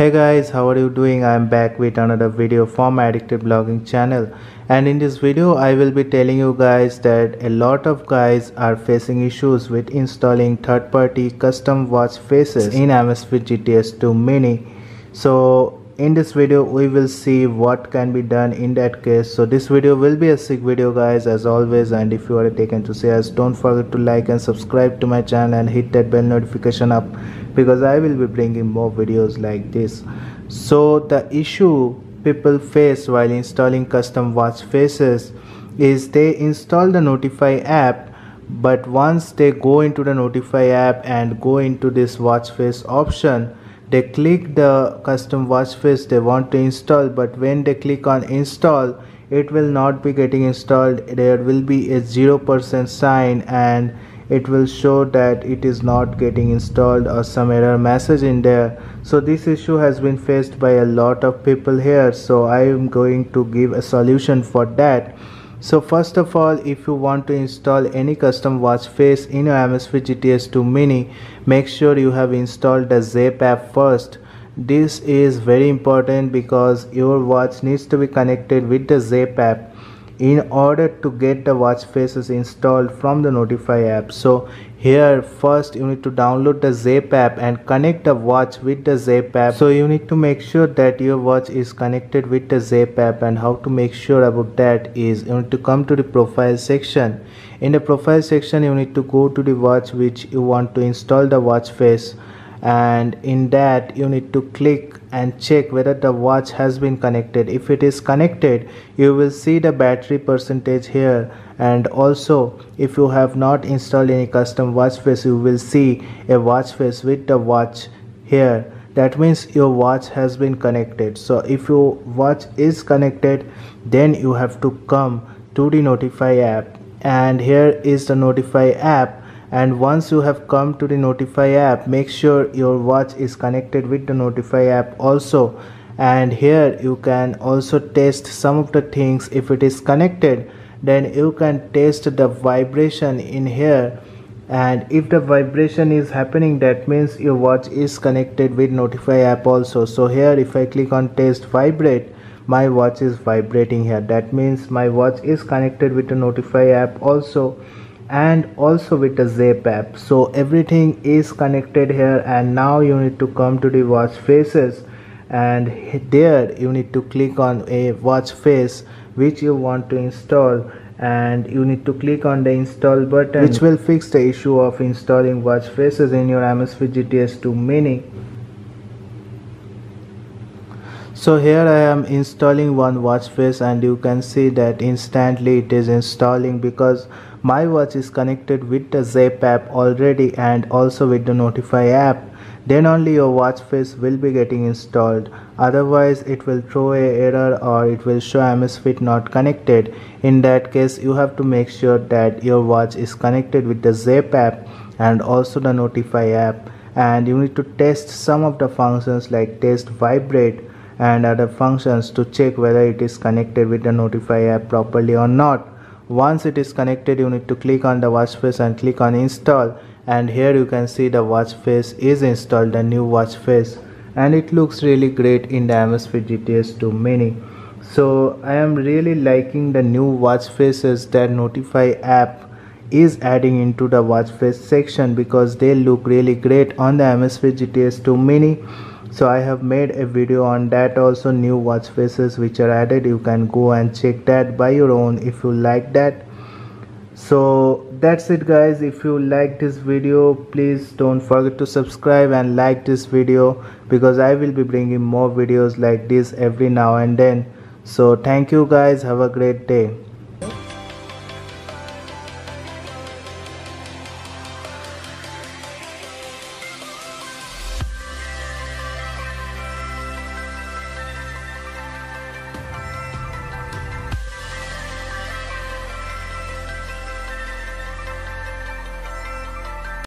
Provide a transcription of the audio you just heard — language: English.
hey guys how are you doing? I'm back with another video from my addicted blogging channel. And in this video i will be telling you guys that a lot of guys are facing issues with installing third-party custom watch faces in amazfit gts 2 mini. So in this video we will see what can be done in that case. So this video will be a sick video guys as always. And if you are taken to see us don't forget to like and subscribe to my channel and hit that bell notification up because i will be bringing more videos like this. So the issue people face while installing custom watch faces is they install the notify app but once they go into the notify app and go into this watch face option they click the custom watch face they want to install but when they click on install it will not be getting installed. There will be a 0% sign and it will show that it is not getting installed or some error message in there. So this issue has been faced by a lot of people here. So i am going to give a solution for that so first of all if you want to install any custom watch face in your Amazfit GTS 2 mini make sure you have installed the Zepp app first. This is very important because your watch needs to be connected with the Zepp app in order to get the watch faces installed from the notify app. So here first you need to download the Zepp app and connect the watch with the Zepp app. So you need to make sure that your watch is connected with the Zepp app and how to make sure about that is you need to come to the profile section. In the profile section you need to go to the watch which you want to install the watch face. And in that you need to click and check whether the watch has been connected. If it is connected you will see the battery percentage here. And also if you have not installed any custom watch face you will see a watch face with the watch here. That means your watch has been connected. So if your watch is connected then you have to come to the notify app. And here is the notify app and once you have come to the notify app make sure your watch is connected with the notify app also. And here you can also test some of the things. If it is connected then you can test the vibration in here. And if the vibration is happening that means your watch is connected with notify app also. So here if i click on test vibrate my watch is vibrating here. That means my watch is connected with the notify app also and also with Zepp app. So everything is connected here and now you need to come to the watch faces. And there you need to click on a watch face which you want to install. And you need to click on the install button which will fix the issue of installing watch faces in your Amazfit GTS 2 mini. So here I am installing one watch face and you can see that instantly it is installing because my watch is connected with the Zepp app already and also with the Notify app. Then only your watch face will be getting installed. Otherwise it will throw a error or it will show Amazfit not connected. In that case you have to make sure that your watch is connected with the Zepp app and also the Notify app and you need to test some of the functions like test vibrate and other functions to check whether it is connected with the Notify app properly or not once it is connected you need to click on the watch face and click on install. And here you can see the watch face is installed the new watch face. And it looks really great in the Amazfit GTS 2 mini so I am really liking the new watch faces. That notify app is adding into the watch face section because they look really great on the Amazfit GTS 2 mini so i have made a video on that also new watch faces which are added. You can go and check that by your own if you like that. So that's it guys. If you like this video please don't forget to subscribe and like this video because i will be bringing more videos like this every now and then. So thank you guys. Have a great day